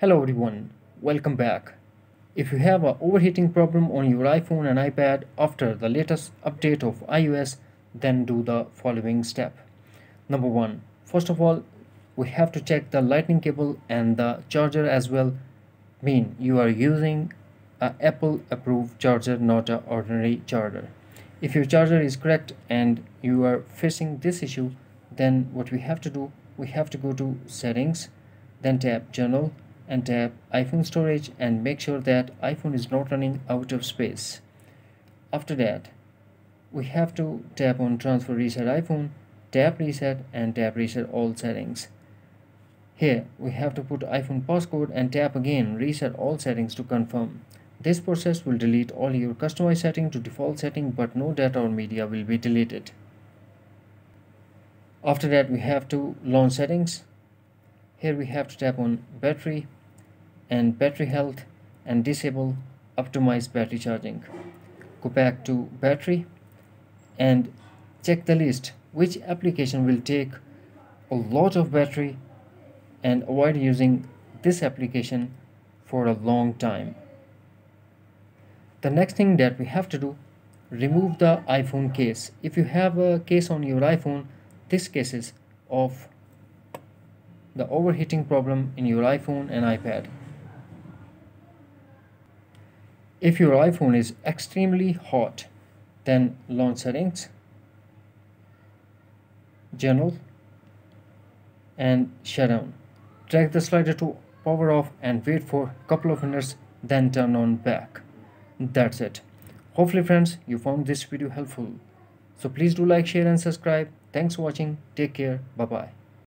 Hello everyone, welcome back. If you have an overheating problem on your iPhone and iPad after the latest update of iOS, then do the following step. Number one, first of all, we have to check the lightning cable and the charger as well. Mean you are using a Apple approved charger, not an ordinary charger. If your charger is correct and you are facing this issue, then what we have to do, we have to go to settings, then tap general and tap iPhone storage and make sure that iPhone is not running out of space. After that, we have to tap on transfer reset iPhone, tap reset and tap reset all settings. Here we have to put iPhone passcode and tap again reset all settings to confirm. This process will delete all your customized setting to default setting but no data or media will be deleted. After that we have to launch settings. Here we have to tap on battery and battery health and disable optimize battery charging. Go back to battery and check the list which application will take a lot of battery and avoid using this application for a long time. The next thing that we have to do remove the iphone case. If you have a case on your iphone this cases of the overheating problem in your iphone and ipad if your iPhone is extremely hot, then launch settings, general, and shutdown. Drag the slider to power off and wait for a couple of minutes, then turn on back. That's it. Hopefully friends, you found this video helpful. So please do like, share and subscribe. Thanks for watching. Take care. Bye-bye.